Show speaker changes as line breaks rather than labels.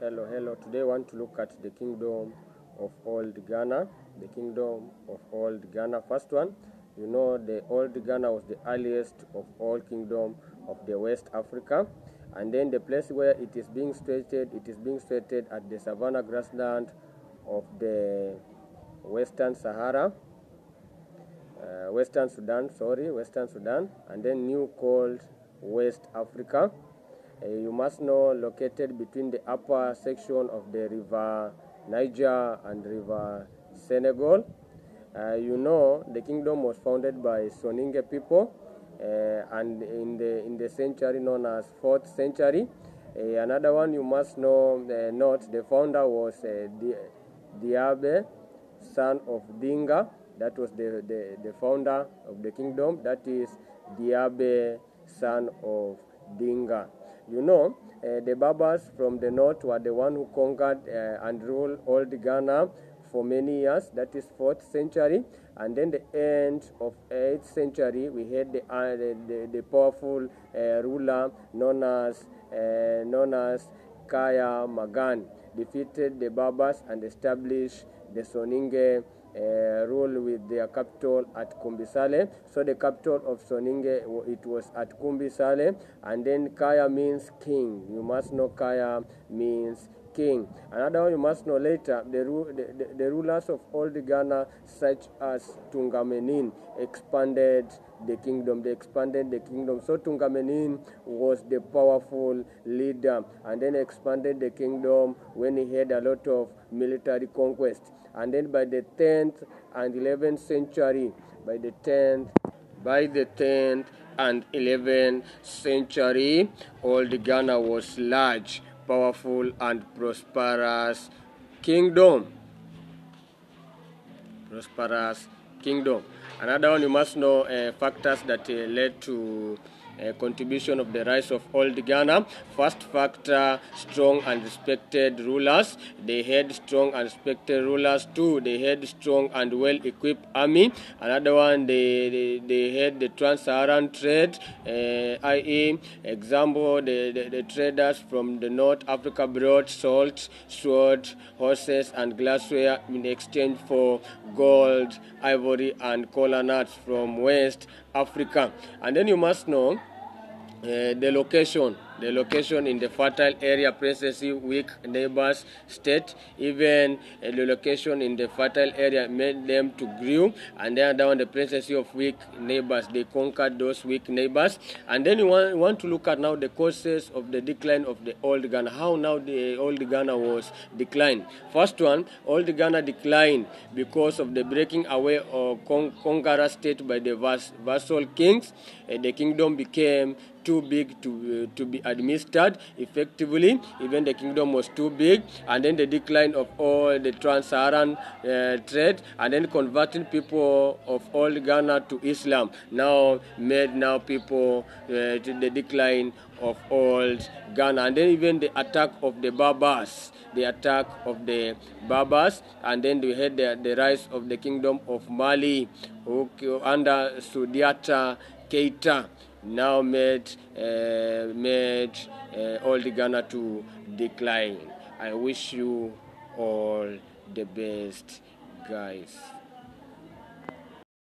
hello hello. Today i want to look at the kingdom of old ghana the kingdom of old ghana. First one you know the old ghana was the earliest of all kingdom of the west africa. And then the place where it is being situated it is being situated at the savannah grassland of the western sahara uh, western sudan sorry western sudan and then new called west africa you must know located between the upper section of the river Niger and river Senegal. Uh, you know the kingdom was founded by Soninke people uh, and in the in the century known as 4th century. Uh, another one you must know uh, the founder was uh, Di Diabe son of Dinga that was the, the, the founder of the kingdom that is Diabe son of Dinga. You know, uh, the Babas from the north were the one who conquered uh, and ruled old Ghana for many years, that is 4th century. And then the end of 8th century, we had the, uh, the, the, powerful ruler known as, known as Kaya Magan, defeated the Babas and established the Soninke uh, rule with their capital at Kumbi Saleh. So the capital of Soninke, it was at Kumbi Saleh. And then Kaya means king. You must know Kaya means king. Another one you must know later, the, the, the, the rulers of old Ghana, such as Tunka Manin, expanded the kingdom. They expanded the kingdom. So Tunka Manin was the powerful leader and then expanded the kingdom when he had a lot of military conquest. And then by the 10th and 11th century, by the 10th, by the 10th and 11th century, old Ghana was large powerful and prosperous kingdom. Prosperous kingdom. Another one you must know uh, factors that uh, led to contribution of the rise of old Ghana. First factor, strong and respected rulers. They had strong and respected rulers too. They had strong and well-equipped army. Another one, they, they, they had the trans-Saharan trade, uh, i.e., example, the, the, the, traders from the North Africa brought salt, sword, horses, and glassware in exchange for gold, ivory, and cola nuts from West Africa. And then you must know uh, the location the location in the fertile area presidency weak neighbors state even uh, the location in the fertile area made them to grow and then down the presidency of weak neighbors they conquered those weak neighbors. And then you want, you want to look at now the causes of the decline of the old ghana how now the old ghana was declined. First one old ghana declined because of the breaking away of con state by the vas vassal kings. Uh, the kingdom became too big to uh, to be administered effectively. Even the kingdom was too big, and then the decline of all the trans-Saharan uh, trade, and then converting people of old Ghana to Islam now made now people uh, the decline of old Ghana, and then even the attack of the Berbers, the attack of the Berbers, and then we had the, the rise of the kingdom of Mali under Sundiata Keita now made uh, made uh, old Ghana to decline. I wish you all the best, guys.